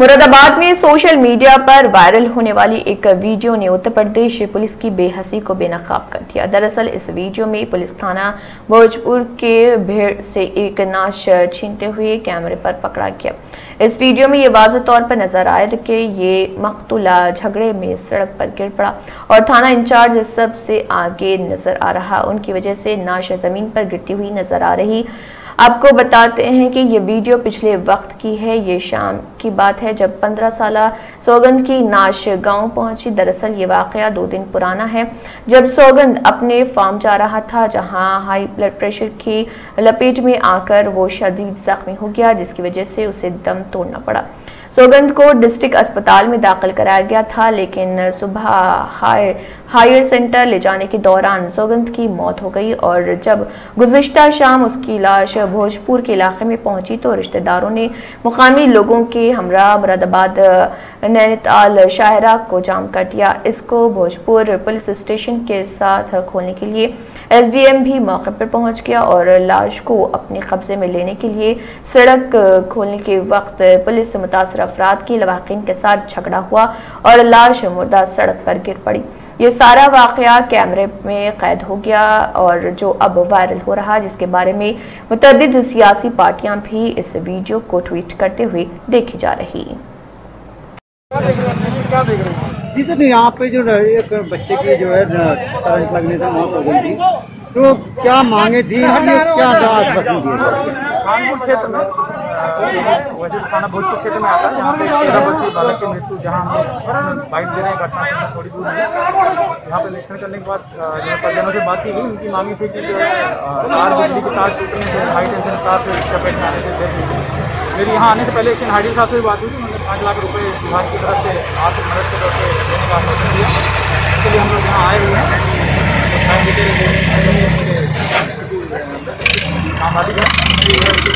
मुरादाबाद में social media पर viral होने वाली एक वीडियो ने उत्तर प्रदेश पुलिस की बेहसी को बेनकाब कर दिया। दरअसल, इस वीडियो में पुलिस थाना भोजपुर के भीड़ से एक नाश छीनते हुए कैमरे पर पकड़ा गया। इस वीडियो में ये वाज तौर पर नज़र आया कि ये मकतूला झगड़े में सड़क पर गिर पड़ा और थाना इंचार्ज सबसे आगे नज़र आ रहा। उनकी वजह से नाश ज़मीन पर गिरती हुई नज़र आ रही। आपको बताते हैं कि ये वीडियो पिछले वक्त की है, ये शाम की बात है जब 15 साल सौगंध की नाश गाँव पहुँची। दरअसल ये वाकया दो दिन पुराना है। जब सौगंध अपने फार्म जा रहा था, जहाँ हाई ब्लड प्रेशर की लपेट में आकर वो शदीद जख्मी हो गया, जिसकी वजह से उसे दम तोड़ना पड़ा। सौगंध को डिस्ट्रिक्ट अस्पताल में दाखिल कराया गया था, लेकिन सुबह हायर हायर सेंटर ले जाने के दौरान सौगंध की मौत हो गई और जब गुजश्ता शाम उसकी लाश भोजपुर के इलाके में पहुँची तो रिश्तेदारों ने मुकामी लोगों के हमरा मुरादाबाद, नैनीताल शाहरा को जाम कर दिया। इसको भोजपुर पुलिस स्टेशन के साथ खोलने के लिए एसडीएम भी मौके पर पहुँच गया और लाश को अपने कब्जे में लेने के लिए सड़क खोलने के वक्त पुलिस मुतासर अफराद की लवाकिन के साथ झगड़ा हुआ और लाश मुर्दा सड़क पर गिर पड़ी। ये सारा वाक़ कैमरे में कैद हो गया और जो अब वायरल हो रहा जिसके बारे में मुतद सियासी पार्टियाँ भी इस वीडियो को ट्वीट करते हुए देखी जा रही जी सर यहाँ पे जो एक बच्चे की जो है लगने से मौत हो गई थी। तो क्या मांगे थी? क्या आश्वासन दिए कानपुर क्षेत्र में तो थाना भोजपुर क्षेत्र में आता है, जहाँ पे तेरह बच्चे बालक की मृत्यु, जहाँ हम बाइट दे रहे हैं घटना से थोड़ी दूर है यहाँ पे निरीक्षण करने के बाद जो परिजनों से बात की गई, उनकी मांगी थी कि जो है बिजली के तार टूटने से हाई टेंशन तार से चपेट में आने से डेथ हुई मेरी यहाँ आने से पहले एक हाइडी साहब से भी बात हुई थी, उन्होंने पाँच लाख रुपये विभाग की तरफ़ से आर्थिक मदद के तौर पर देने का आश्वासन दिया इसके लिए हम लोग यहाँ आए हुए हैं।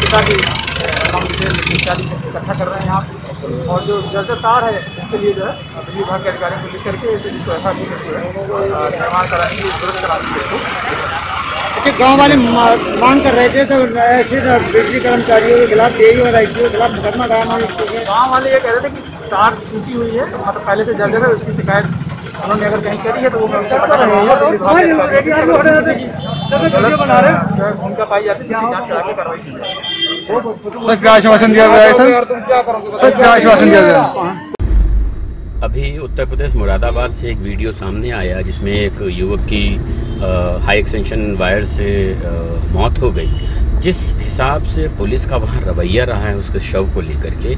है पिता की हम इत्यादि इकट्ठा कर रहे हैं यहाँ और जो जर्जर तार है इसके लिए जो है बिजली विभाग के अधिकारियों को लिख करके जिसको ऐसा निर्माण कराने की ज़रूरत करानी है अच्छा गाँव वाले मांग कर रहे थे तो ऐसे बिजली कर्मचारियों के खिलाफ यही और आई के खिलाफ मुकदमा कराना गाँव वाले ये कह रहे थे कि तार टूटी हुई है मतलब पहले से जर्जर है उसकी शिकायत उन्होंने अगर कहीं करी है तो वो भूमिका पाई जाती है जाँच करा के कार्रवाई की आश्वासन दिया गया है सर। आश्वासन दिया गया। अभी उत्तर प्रदेश मुरादाबाद से एक वीडियो सामने आया जिसमें एक युवक की हाई एक्सटेंशन वायर से आ, मौत हो गई। जिस हिसाब से पुलिस का वहाँ रवैया रहा है उसके शव को लेकर के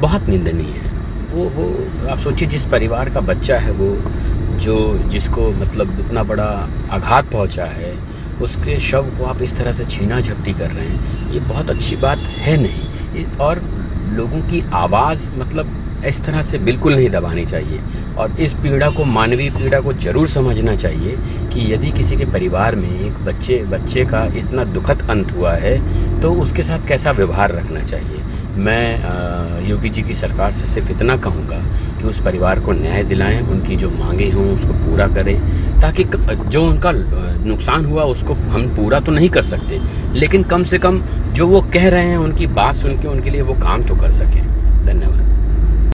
बहुत निंदनीय है। वो वो आप सोचिए जिस परिवार का बच्चा है वो जो जिसको मतलब इतना बड़ा आघात पहुँचा है उसके शव को आप इस तरह से छीना झपटी कर रहे हैं, ये बहुत अच्छी बात है नहीं। और लोगों की आवाज़ मतलब इस तरह से बिल्कुल नहीं दबानी चाहिए। और इस पीड़ा को, मानवीय पीड़ा को ज़रूर समझना चाहिए कि यदि किसी के परिवार में एक बच्चे बच्चे का इतना दुखद अंत हुआ है तो उसके साथ कैसा व्यवहार रखना चाहिए? मैं योगी जी की सरकार से सिर्फ़ इतना कहूँगा कि उस परिवार को न्याय दिलाएँ, उनकी जो मांगे हों उसको पूरा करें, ताकि जो उनका नुकसान हुआ, उसको हम पूरा तो नहीं कर सकते। लेकिन कम से कम जो वो कह रहे हैं, उनकी बात सुन के उनके लिए वो काम तो कर सकें। धन्यवाद।